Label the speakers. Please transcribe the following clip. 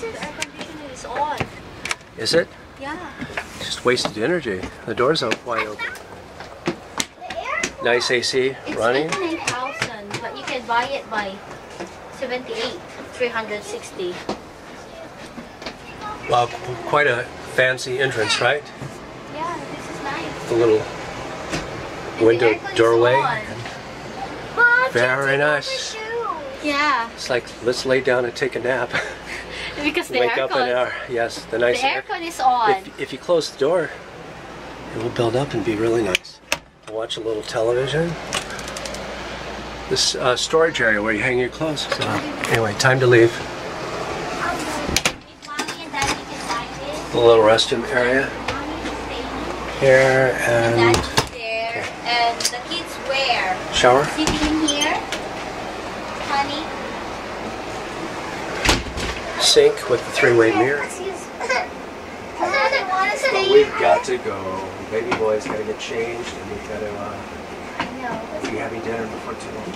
Speaker 1: this is air conditioning is on.
Speaker 2: Is it?
Speaker 1: Yeah.
Speaker 2: Just wasted energy. The door's up wide open.
Speaker 3: The air
Speaker 2: Nice AC
Speaker 1: It's
Speaker 2: running.
Speaker 1: 89,000, but you can buy it by 78, 360.
Speaker 2: Wow, quite a fancy entrance, right?
Speaker 1: Yeah, this is nice.
Speaker 2: The little
Speaker 1: And
Speaker 2: window
Speaker 1: aircon is
Speaker 2: doorway.
Speaker 3: Mom,
Speaker 2: Very nice.
Speaker 1: Yeah,
Speaker 2: It's like let's lay down and take a nap.
Speaker 1: because the
Speaker 2: Wake up in
Speaker 1: aircon,
Speaker 2: our yes, the nice
Speaker 1: the
Speaker 2: air.
Speaker 1: aircon is on.
Speaker 2: If, if you close the door, it will build up and be really nice. Watch a little television. This uh, storage area where you hang your clothes. So, anyway, time to leave.
Speaker 3: If mommy and daddy can buy this,
Speaker 2: The little restroom area
Speaker 3: mommy can stay
Speaker 2: here
Speaker 1: and
Speaker 2: and
Speaker 1: that's there. And the kids where?
Speaker 2: shower.
Speaker 1: Sitting in here. Honey.
Speaker 2: Sink with the three-way mirror.
Speaker 3: Excuse Because I want to
Speaker 2: But we've got to go. Baby boy's got to get changed, and we've got to uh, be having dinner before too long.